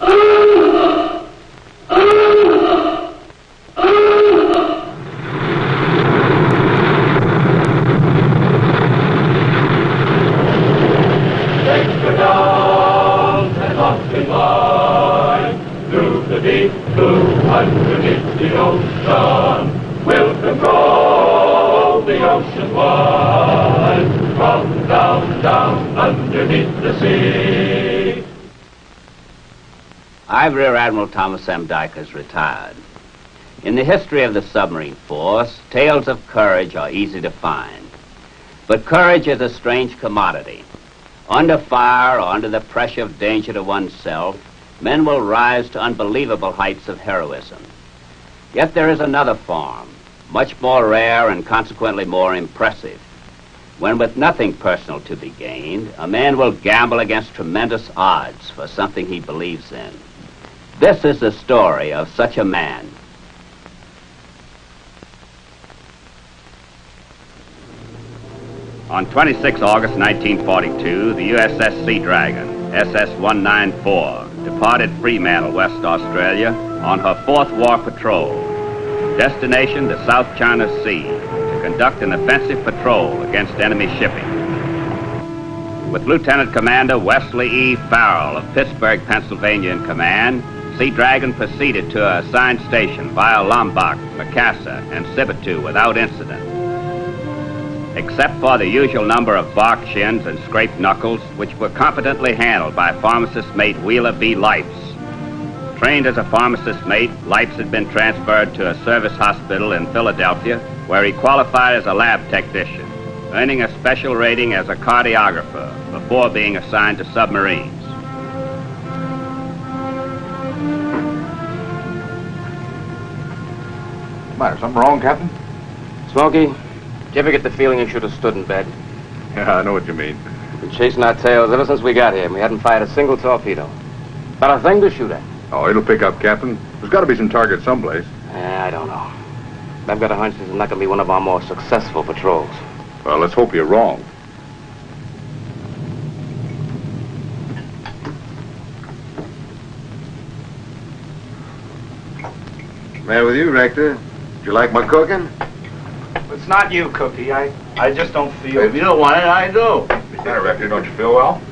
I, Rear Admiral Thomas M. Dykers, retired. In the history of the submarine force, tales of courage are easy to find. But courage is a strange commodity. Under fire or under the pressure of danger to oneself, men will rise to unbelievable heights of heroism. Yet there is another form, much more rare and consequently more impressive. When with nothing personal to be gained, a man will gamble against tremendous odds for something he believes in. This is the story of such a man. On 26 August 1942, the USS Seadragon, SS-194, departed Fremantle, West Australia, on her fourth war patrol. Destination, the South China Sea, to conduct an offensive patrol against enemy shipping. With Lieutenant Commander Wesley E. Farrell of Pittsburgh, Pennsylvania in command, Seadragon proceeded to her assigned station via Lombok, Makassar, and Sibutu without incident. Except for the usual number of bark shins and scraped knuckles, which were competently handled by pharmacist mate Wheeler B. Lipes. Trained as a pharmacist mate, Lipes had been transferred to a service hospital in Philadelphia, where he qualified as a lab technician, earning a special rating as a cardiographer before being assigned to submarines. Matter? Something wrong, Captain? Smokey, did you ever get the feeling you should have stood in bed? Yeah, I know what you mean. We've been chasing our tails ever since we got here, and we hadn't fired a single torpedo. Not a thing to shoot at. Oh, it'll pick up, Captain. There's got to be some targets someplace. Yeah, I don't know. I've got a hunch this is not going to be one of our more successful patrols. Well, let's hope you're wrong. Man with you, Rector. You like my cooking? It's not you, Cookie. I, I just don't feel... If you don't want it, I do. Yeah, Rector, don't you feel well?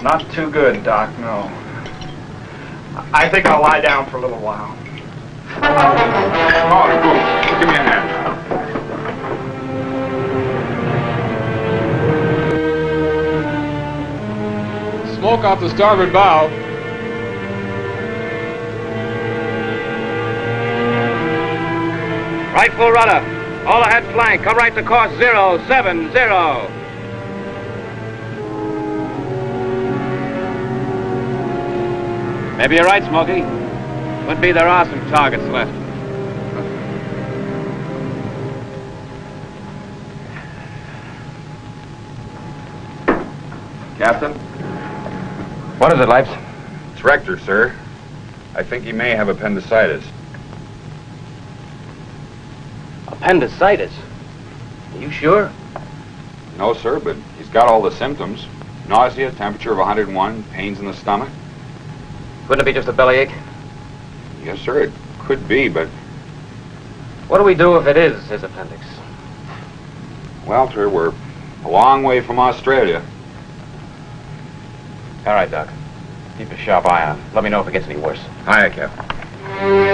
Not too good, Doc, no. I think I'll lie down for a little while. Oh, cool. Give me a hand. Smoke off the starboard bow. Right full rudder. All ahead flank. Come right to course zero seven zero. Maybe you're right, Smokey. Would be there are some targets left. Captain? What is it, Lipes? It's Rector, sir. I think he may have appendicitis. Appendicitis. Are you sure? No, sir, but he's got all the symptoms. Nausea, temperature of 101, pains in the stomach. Couldn't it be just a bellyache? Yes, sir, it could be, but... What do we do if it is his appendix? Well, sir, we're a long way from Australia. All right, Doc. Keep a sharp eye on. him. Let me know if it gets any worse. Hiya, Captain.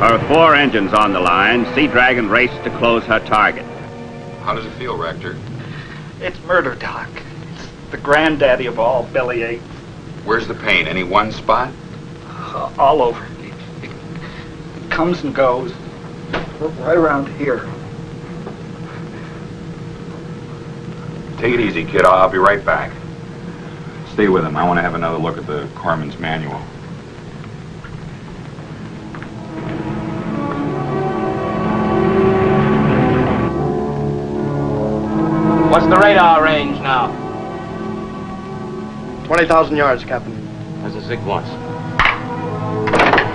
Her four engines on the line, Seadragon raced to close her target. How does it feel, Rector? It's murder, Doc. It's the granddaddy of all bellyache. Where's the pain? Any one spot? Uh, all over. It, it, it comes and goes. Right around here. Take it easy, kid. I'll, I'll be right back. Stay with him. I want to have another look at the corpsman's manual. The radar range now? 20,000 yards, Captain. As the Zig wants.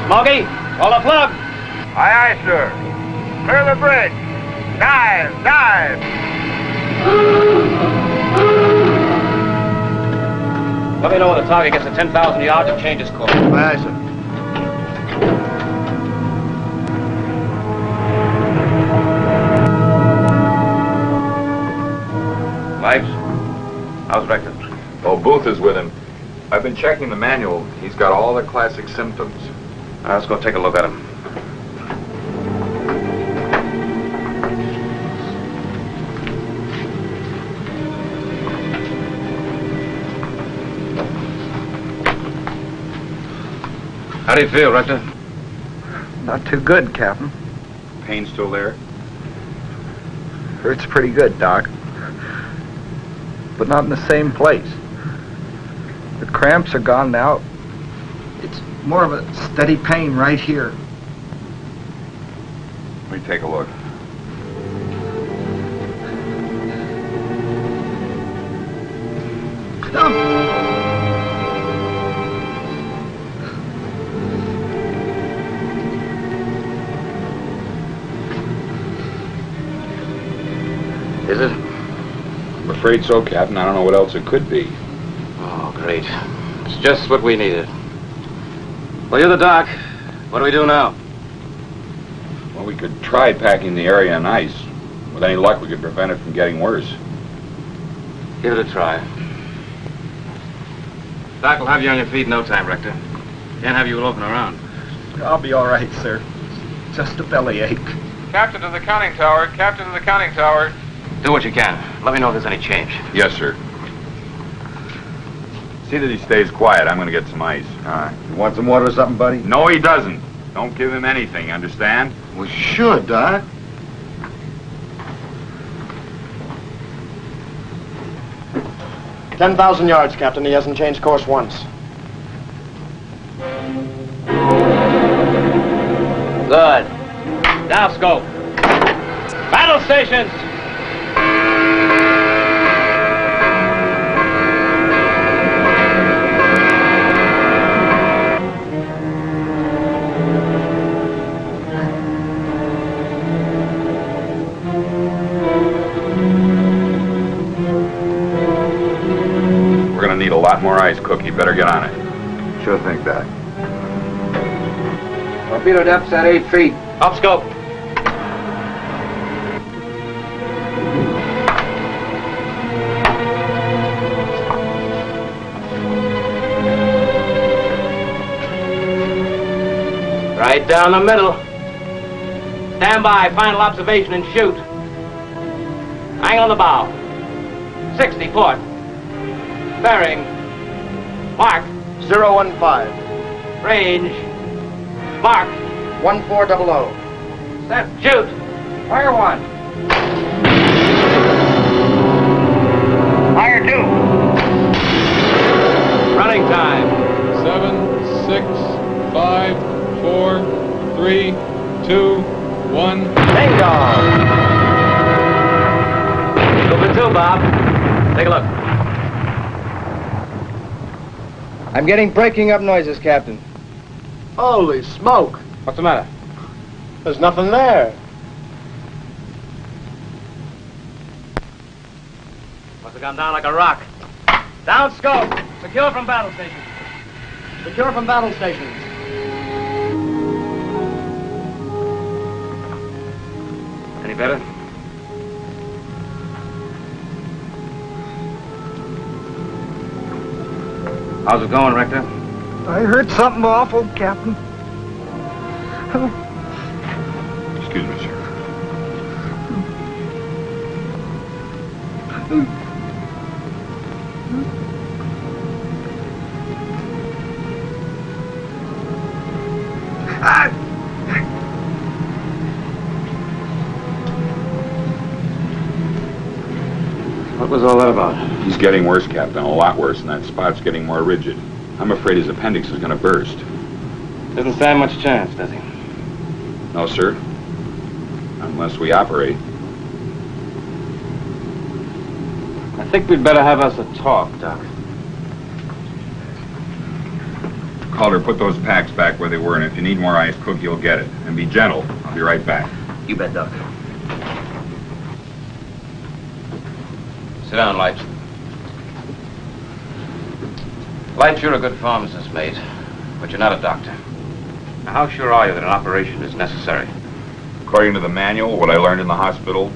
Smokey, call the plug. Aye, aye, sir. Clear the bridge. Dive, dive. Let me know when the target gets to 10,000 yards and changes course. Aye, sir. Lipes? How's Rector? Oh, Booth is with him. I've been checking the manual. He's got all the classic symptoms. Uh, let's go take a look at him. How do you feel, Rector? Not too good, Captain. Pain still there? Hurts pretty good, Doc. But not in the same place. The cramps are gone now. It's more of a steady pain right here. Let me take a look. Is afraid so, Captain. I don't know what else it could be. Oh, great. It's just what we needed. Well, you're the doc. What do we do now? Well, we could try packing the area in ice. With any luck, we could prevent it from getting worse. Give it a try. Doc will have you on your feet in no time, Rector. Can't have you loafing around. I'll be all right, sir. Just a bellyache. Captain to the conning tower. Captain to the conning tower. Do what you can. Let me know if there's any change. Yes, sir. See that he stays quiet. I'm going to get some ice. All right. You want some water or something, buddy? No, he doesn't. Don't give him anything, understand? Well, sure, Doc. Ten thousand yards, Captain. He hasn't changed course once. Good. Now scope. Battle stations! Lot more ice, Cook. You better get on it. Sure think that. Torpedo depth's at eight feet. Up scope. Right down the middle. Stand by, final observation and shoot. Hang on the bow. 60 port. Bearing. Mark. Zero one five. Range. Mark. One four double O. Set. Shoot. Fire one. Fire two. Running time. Seven, six, five, four, three, two, one. Bingo. Go for two, Bob. Take a look. I'm getting breaking up noises, Captain. Holy smoke! What's the matter? There's nothing there. Must have gone down like a rock. Down scope. Secure from battle station. Secure from battle stations. Any better? How's it going, Rector? I heard something awful, Captain. Excuse me, sir. Getting worse, Captain. A lot worse, and that spot's getting more rigid. I'm afraid his appendix is going to burst. Doesn't stand much chance, does he? No, sir. Unless we operate. I think we'd better have us a talk, Doc. Calder, put those packs back where they were, and if you need more ice, Cook, you'll get it. And be gentle. I'll be right back. You bet, Doc. Sit down, Lipes. Lipes, you're a good pharmacist, mate, but you're not a doctor. Now, how sure are you that an operation is necessary? According to the manual, what I learned in the hospital,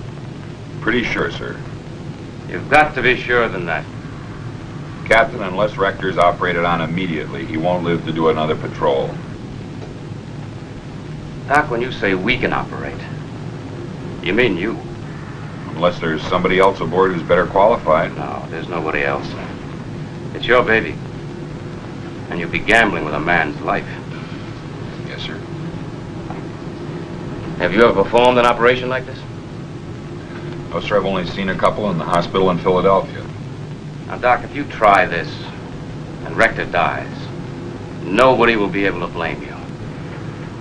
pretty sure, sir. You've got to be sure than that. Captain, unless Rector's operated on immediately, he won't live to do another patrol. Doc, when you say we can operate, you mean you? Unless there's somebody else aboard who's better qualified. No, there's nobody else. It's your baby. And you'll be gambling with a man's life. Yes, sir. Have you ever performed an operation like this? No, sir, I've only seen a couple in the hospital in Philadelphia. Now, Doc, if you try this and Rector dies, nobody will be able to blame you.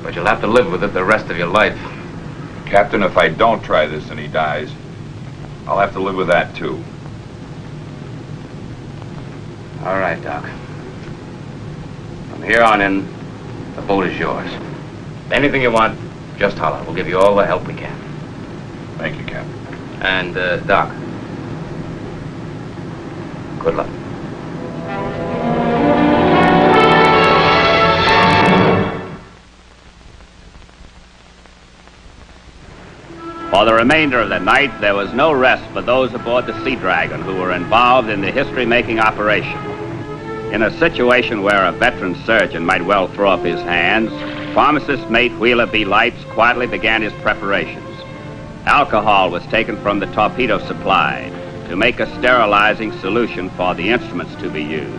But you'll have to live with it the rest of your life. Captain, if I don't try this and he dies, I'll have to live with that, too. All right, Doc. From here on in, the boat is yours. Anything you want, just holler. We'll give you all the help we can. Thank you, Captain. And, uh, Doc, good luck. For the remainder of the night, there was no rest for those aboard the Seadragon who were involved in the history-making operation. In a situation where a veteran surgeon might well throw up his hands, pharmacist mate Wheeler B. Lipes quietly began his preparations. Alcohol was taken from the torpedo supply to make a sterilizing solution for the instruments to be used.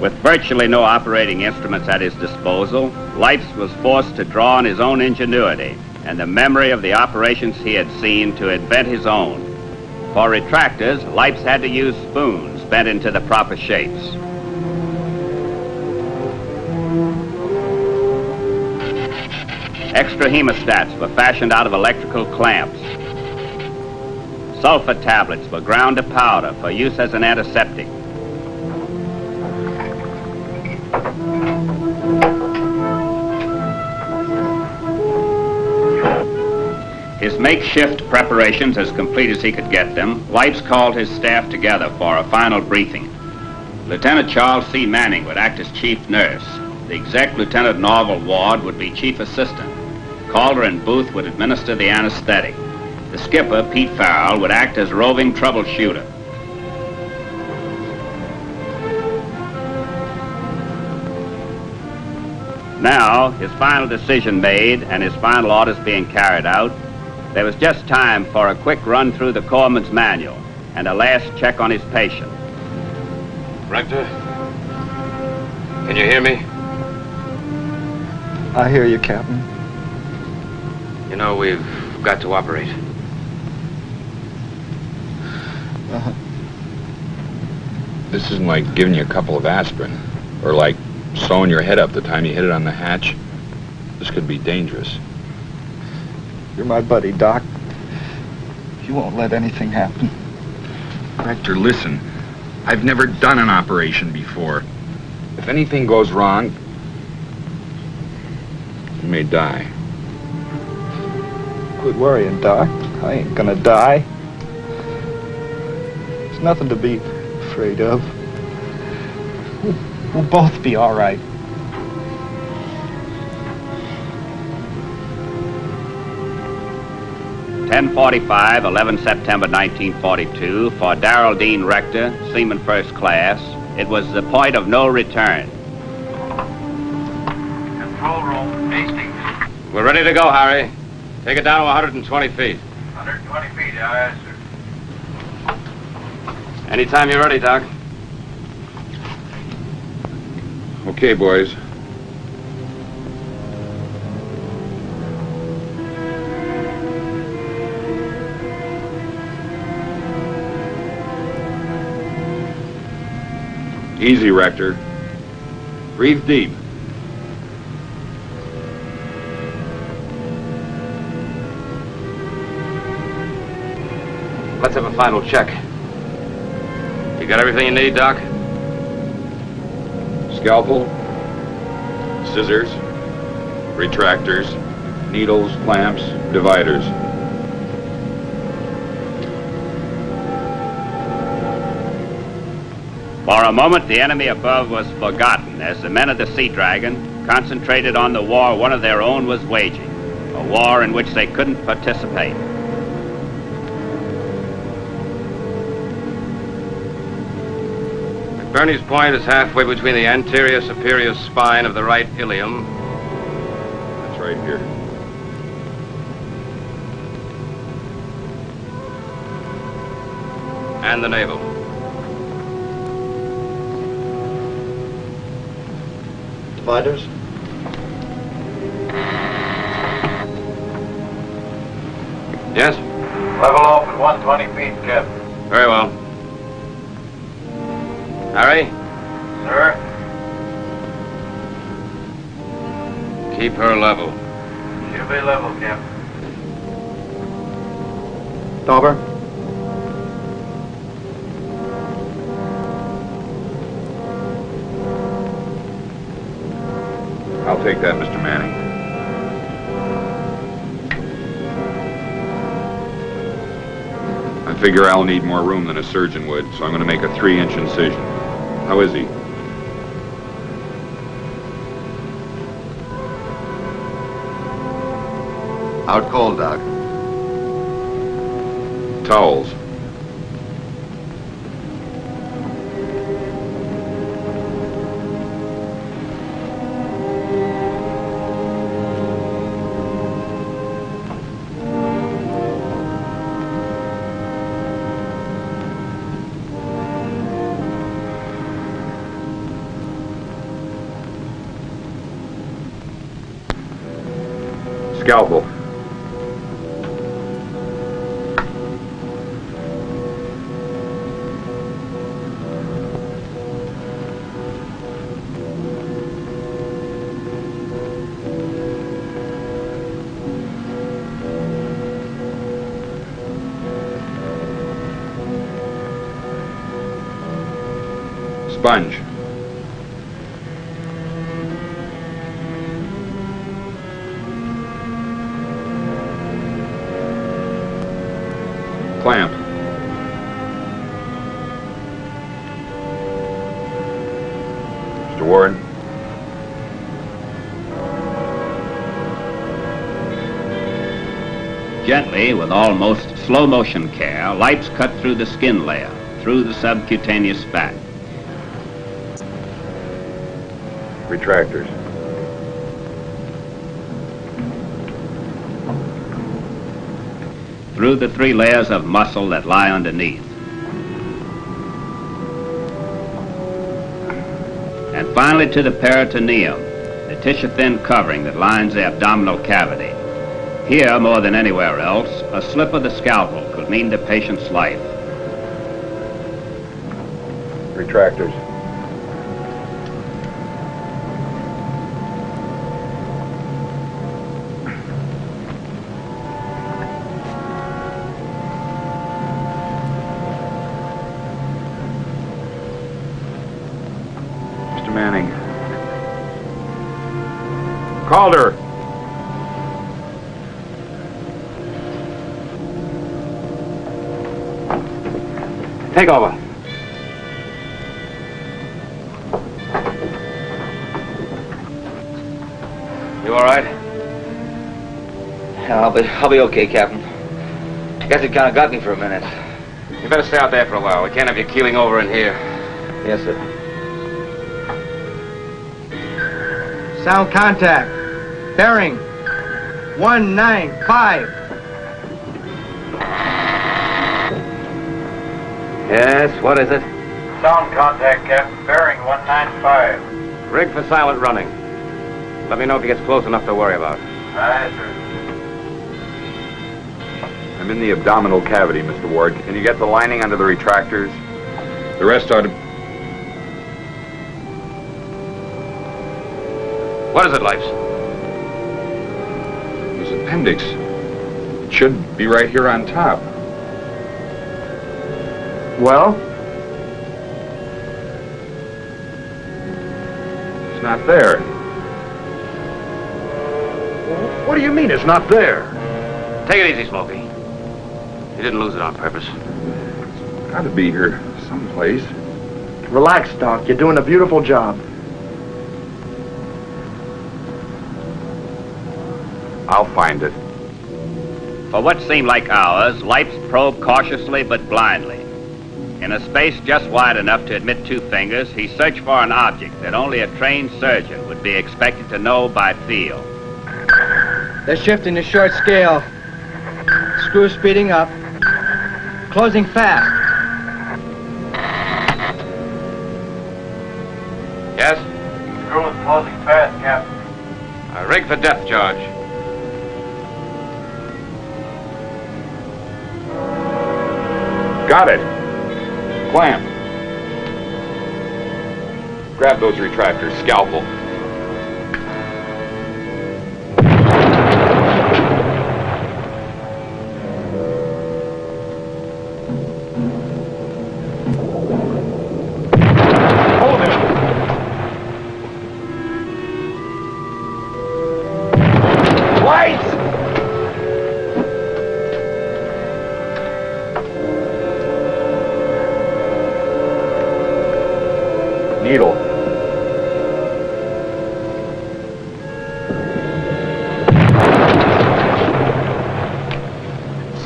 With virtually no operating instruments at his disposal, Lipes was forced to draw on his own ingenuity and the memory of the operations he had seen to invent his own. For retractors, Lipes had to use spoons bent into the proper shapes. Extra hemostats were fashioned out of electrical clamps. Sulfa tablets were ground to powder for use as an antiseptic. Makeshift preparations as complete as he could get them, Lipes called his staff together for a final briefing. Lieutenant Charles C. Manning would act as chief nurse. The exec Lieutenant Norvell Ward would be chief assistant. Calder and Booth would administer the anesthetic. The skipper, Pete Farrell, would act as roving troubleshooter. Now, his final decision made and his final orders being carried out, there was just time for a quick run through the corpsman's manual and a last check on his patient. Rector? Can you hear me? I hear you, Captain. You know, we've got to operate. Uh-huh. This isn't like giving you a couple of aspirin, or like sewing your head up the time you hit it on the hatch. This could be dangerous. You're my buddy, Doc. You won't let anything happen. Rector, listen. I've never done an operation before. If anything goes wrong, you may die. Quit worrying, Doc. I ain't gonna die. There's nothing to be afraid of. We'll, we'll both be all right. Ten forty-five, 11 September 1942, for Darrell Dean Rector, Seaman First Class, it was the point of no return. Control room, Hastings. We're ready to go, Harry. Take it down to 120 feet. 120 feet, aye, sir. Anytime you're ready, Doc. Okay, boys. Easy, Rector. Breathe deep. Let's have a final check. You got everything you need, Doc? Scalpel, scissors, retractors, needles, clamps, dividers. For a moment, the enemy above was forgotten as the men of the Seadragon concentrated on the war one of their own was waging, a war in which they couldn't participate. McBurney's point is halfway between the anterior superior spine of the right ilium That's right here. and the navel. Dividers? Yes? Level off at 120 feet, Cap. Very well. Harry, Sir? keep her level. She'll be level, Cap. Dauber? I'll take that, Mr. Manning. I figure I'll need more room than a surgeon would, so I'm going to make a three-inch incision. How is he? Out cold, Doc. Towels. Sponge. Clamp. Mr. Warren. Gently, with almost slow motion care, Lipes cut through the skin layer, through the subcutaneous fat. Retractors. through the three layers of muscle that lie underneath. And finally to the peritoneum, the tissue-thin covering that lines the abdominal cavity. Here, more than anywhere else, a slip of the scalpel could mean the patient's life. Retractors. Take over. You all right? Yeah, I'll be, I'll be okay, Captain. I Guess it kind of got me for a minute. You better stay out there for a while. We can't have you keeling over in here. Yes, sir. Sound contact. Bearing. 195. Yes, what is it? Sound contact, Captain. Bearing 195. Rig for silent running. Let me know if he gets close enough to worry about. Aye, sir. I'm in the abdominal cavity, Mr. Ward. Can you get the lining under the retractors? The rest are to... What is it, Lipes? His appendix. It should be right here on top. Well? It's not there. What do you mean it's not there? Take it easy, Smokey. You didn't lose it on purpose. It's Got to be here someplace. Relax, Doc. You're doing a beautiful job. I'll find it. For what seemed like hours, Lipes probed cautiously but blindly. In a space just wide enough to admit two fingers, he searched for an object that only a trained surgeon would be expected to know by feel. They're shifting to short scale. Screw speeding up. Closing fast. Yes? Screw is closing fast, Captain. Uh, rig for depth charge. Got it. Clamp. Grab those retractors. Scalpel.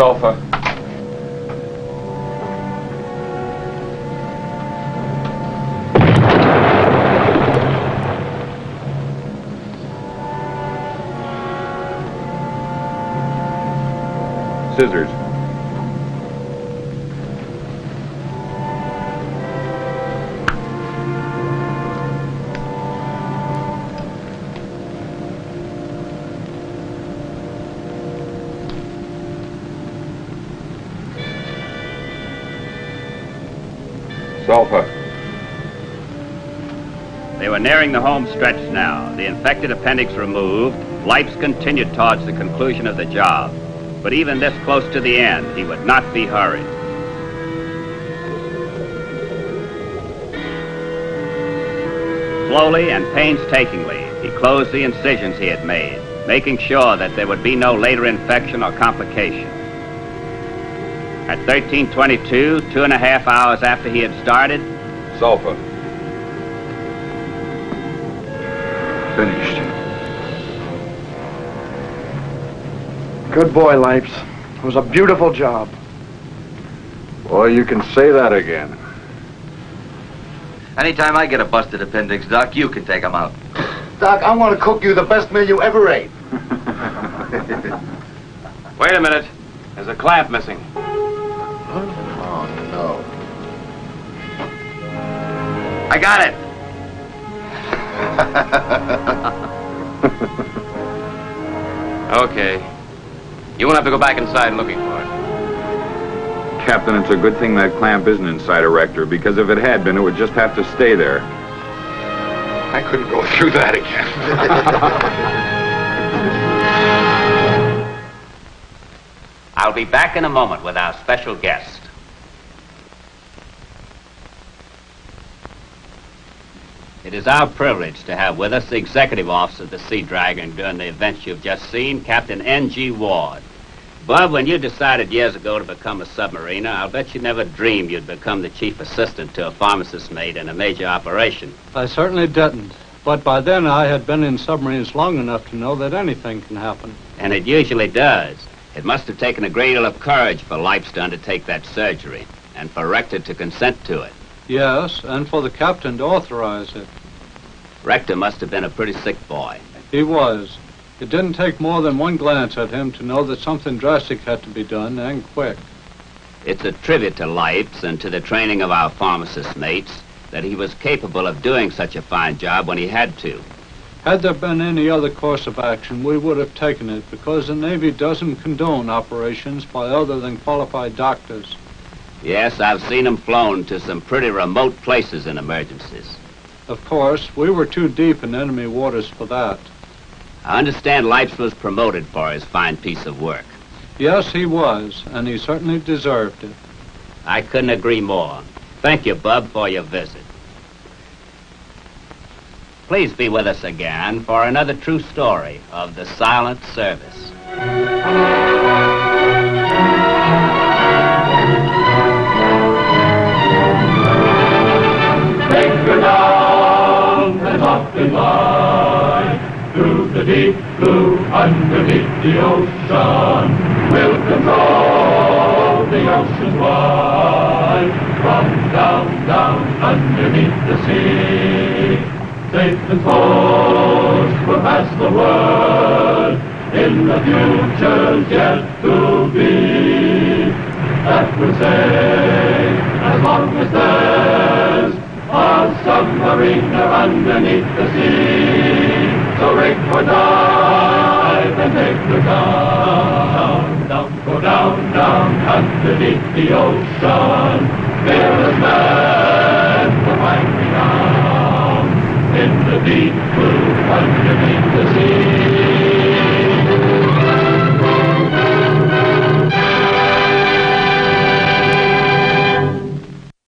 Sulfa. Scissors. Sulfa. They were nearing the home stretch now. The infected appendix removed, Lipes continued towards the conclusion of the job. But even this close to the end, he would not be hurried. Slowly and painstakingly, he closed the incisions he had made, making sure that there would be no later infection or complication. At 1322, two and a half hours after he had started, Sulfa. Finished. Good boy, Lipes. It was a beautiful job. Boy, you can say that again. Anytime I get a busted appendix, Doc, you can take 'em out. Doc, I want to cook you the best meal you ever ate. Wait a minute. There's a clamp missing. Oh, no. I got it. Okay. You won't have to go back inside looking for it. Captain, it's a good thing that clamp isn't inside a rector, because if it had been, it would just have to stay there. I couldn't go through that again. I'll be back in a moment with our special guest. It is our privilege to have with us the executive officer of the Seadragon during the events you've just seen, Captain N.G. Ward. Bob, when you decided years ago to become a submariner, I'll bet you never dreamed you'd become the chief assistant to a pharmacist mate in a major operation. I certainly didn't. But by then I had been in submarines long enough to know that anything can happen. And it usually does. It must have taken a great deal of courage for Lipes to undertake that surgery, and for Rector to consent to it. Yes, and for the captain to authorize it. Rector must have been a pretty sick boy. He was. It didn't take more than one glance at him to know that something drastic had to be done, and quick. It's a tribute to Lipes and to the training of our pharmacist mates that he was capable of doing such a fine job when he had to. Had there been any other course of action, we would have taken it because the Navy doesn't condone operations by other than qualified doctors. Yes, I've seen him flown to some pretty remote places in emergencies. Of course, we were too deep in enemy waters for that. I understand Lipes was promoted for his fine piece of work. Yes, he was, and he certainly deserved it. I couldn't agree more. Thank you, Bub, for your visit. Please be with us again for another true story of the silent service. Take her down and off we fly through the deep blue underneath the ocean. We'll control the ocean wide from down, down underneath the sea. Satan's force will pass the word in the futures yet to be. That will say, as long as there's a submarine underneath the sea. So rig for dive and take the down, down, go down, down underneath the ocean. Fearless men the deep blue underneath the sea.